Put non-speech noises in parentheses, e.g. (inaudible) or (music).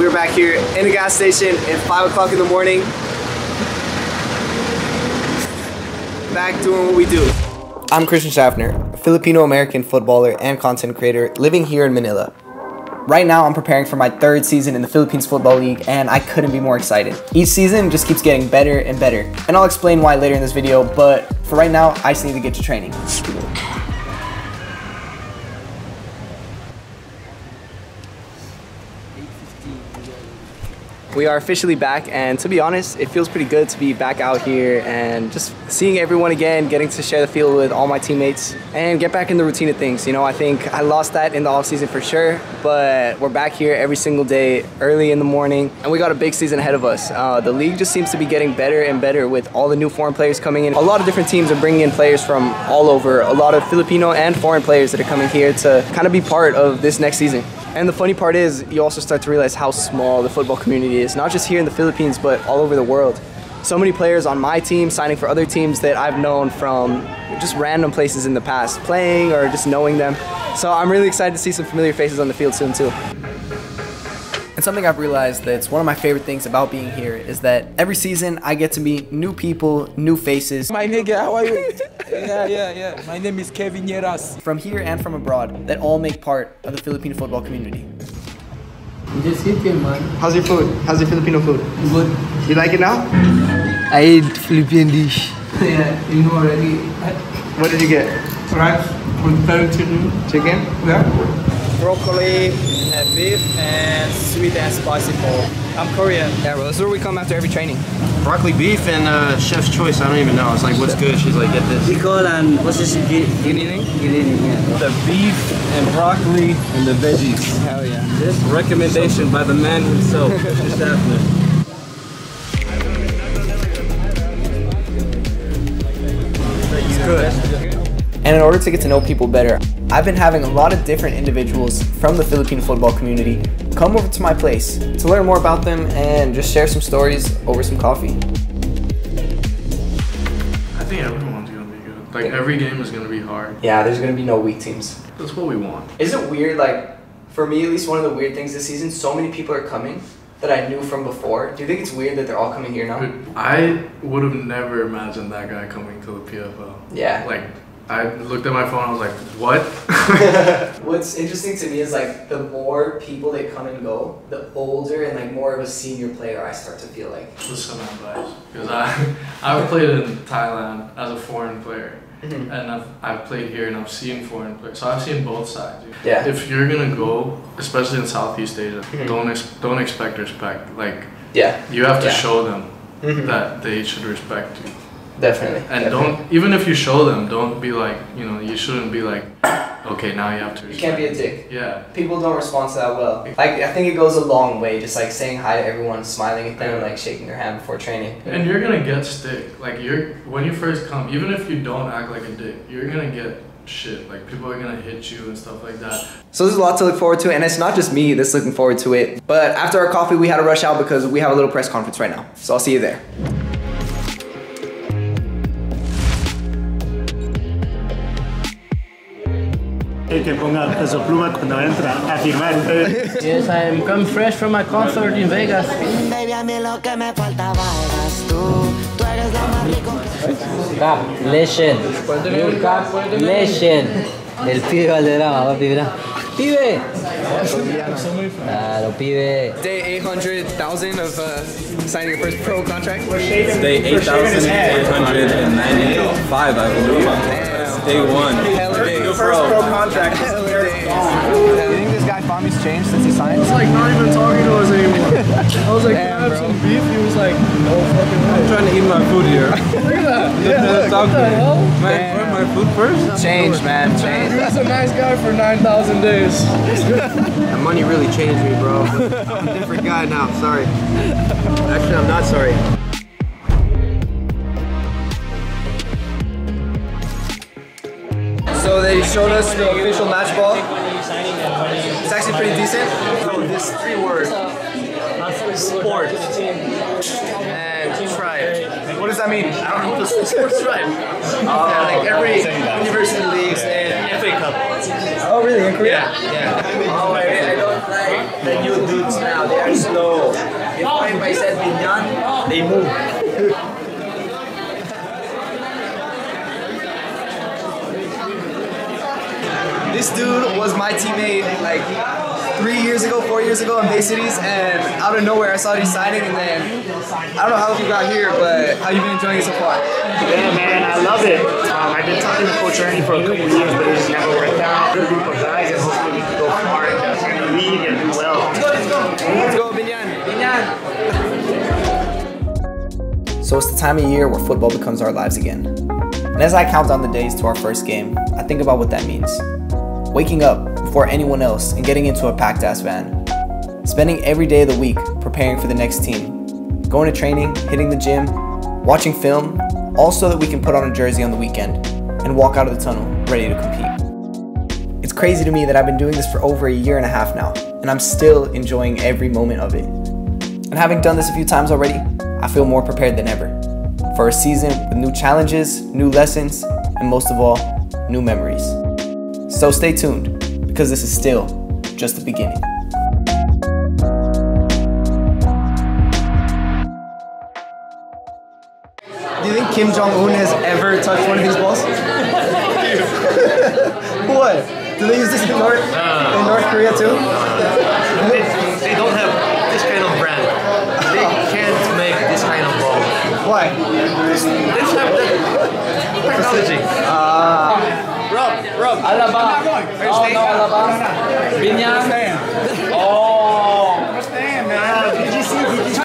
We're back here in the gas station at 5 o'clock in the morning. Back doing what we do. I'm Christian Schaffner, Filipino American footballer and content creator living here in Manila. Right now, I'm preparing for my third season in the Philippines Football League, and I couldn't be more excited. Each season just keeps getting better and better, and I'll explain why later in this video, but for right now, I just need to get to training. We are officially back, and to be honest, it feels pretty good to be back out here and just seeing everyone again, getting to share the field with all my teammates, and get back in the routine of things. You know, I think I lost that in the off season for sure, but we're back here every single day, early in the morning, and we got a big season ahead of us. Uh, the league just seems to be getting better and better with all the new foreign players coming in. A lot of different teams are bringing in players from all over, a lot of Filipino and foreign players that are coming here to kind of be part of this next season. And the funny part is, you also start to realize how small the football community is, not just here in the Philippines, but all over the world. So many players on my team signing for other teams that I've known from just random places in the past, playing or just knowing them. So I'm really excited to see some familiar faces on the field soon too. And something I've realized that's one of my favorite things about being here is that every season I get to meet new people, new faces. My nigga, how are you? Yeah, yeah, yeah. My name is Kevin Yeras. From here and from abroad that all make part of the Filipino football community. Just hit him, man. How's your food? How's your Filipino food? Good. You like it now? I ate Philippine dish. (laughs) yeah, you know already. What did you get? Rice with chicken. Chicken? Yeah. Broccoli, uh, beef, and sweet and spicy pork. I'm Korean. Yeah, well, this is where we come after every training. Broccoli beef and uh, chef's choice. I don't even know. It's like, what's good? She's like, get this. Bicol and what's this? Giniling? Giniling, yeah. The beef and broccoli and the veggies. Hell yeah. This recommendation by the man himself, (laughs) Mr. Schaffner. And in order to get to know people better, I've been having a lot of different individuals from the Philippine football community come over to my place to learn more about them and just share some stories over some coffee. I think everyone's gonna be good. Like every game is gonna be hard. Yeah, there's gonna be no weak teams. That's what we want. Is it weird, like, for me at least, one of the weird things this season, so many people are coming that I knew from before. Do you think it's weird that they're all coming here now? I would have never imagined that guy coming to the PFL. Yeah. Like I looked at my phone. I was like, what? (laughs) (laughs) What's interesting to me is like the more people that come and go, the older and like more of a senior player I start to feel like. Listen, I'm biased because I (laughs) I've played in Thailand as a foreign player. Mhm. And I've, I've played here and I've seen foreign players. So I've seen both sides. Yeah. If you're gonna go, especially in Southeast Asia, Mhm. don't ex- don't expect respect. Like Yeah, you have to Yeah. show them Mhm. that they should respect you. Definitely. And definitely. don't even if you show them, don't be like you know you shouldn't be like, okay now you have to. You can't be a dick. Yeah. People don't respond to that well. Like I think it goes a long way, just like saying hi to everyone, smiling at them, Yeah. like shaking their hand before training. And you're gonna get stick. Like you're when you first come, even if you don't act like a dick, you're gonna get shit. Like people are gonna hit you and stuff like that. So there's a lot to look forward to, and it's not just me that's looking forward to it. But after our coffee, we had to rush out because we have a little press conference right now. So I'll see you there. El que ponga peso pluma cuando entra a firmar. Yes, I'm come fresh from my concert in Vegas. Baby, a mí lo que me faltaba eras tú. Tú eres lo más rico. Cap, legend. You cap, legend. El pibe Valderrama, papi, mira. ¡Pibe! Claro, pibe. Day 800,000 of uh, signing your first pro contract. Day 8,895, I believe. Day one. Hell of day. First pro contract. Hell of day. You think this guy Fami's changed since he signed? He's like not even talking to us anymore. (laughs) I was like, Damn, can I have some beef? He was like, no fucking way. I'm trying to eat my food here. (laughs) Look at that. Yeah, look, what the hell? Man, put my food first? Changed, man. He Changed. was a nice guy for 9,000 days. (laughs) That money really changed me, bro. I'm a different guy now. Sorry. Actually, I'm not sorry. So they showed us the official match ball. It's actually pretty decent. So this three word sport and tribe. What does that mean? I don't know. (laughs) Sports tribe. Uh, like every university leagues and FA Cup. Oh really? In Korea? Yeah. yeah. Oh, I, I don't like. the new dudes now. They are slow. Before if I said Binyan, they move. This dude was my teammate like three years ago, four years ago in Bay Cities, and out of nowhere I saw he's signing, and then I don't know how you got here, but how you been enjoying it so far? Yeah, man, I love it. Um, I've been talking to Coach Ernie for a couple of years, but it just never worked out. Good group of guys, and hopefully we can go far and uh, league and do well. Let's go, Binyan. Binyan. So it's the time of year where football becomes our lives again. And as I count down the days to our first game, I think about what that means. Waking up before anyone else and getting into a packed ass van. Spending every day of the week preparing for the next team. Going to training, hitting the gym, watching film, all so that we can put on a jersey on the weekend and walk out of the tunnel ready to compete. It's crazy to me that I've been doing this for over a year and a half now, and I'm still enjoying every moment of it. And having done this a few times already, I feel more prepared than ever for a season with new challenges, new lessons, and most of all, new memories. So stay tuned because this is still just the beginning. Do you think Kim Jong Un has ever touched one of these balls? (laughs) what? Do they use this in North, uh. in North Korea too? They, they don't have this kind of brand. They can't make this kind of ball. Why? They just have that technology. Ah. Rob, Rob. Alaba. No, no, Alaba. Binyan.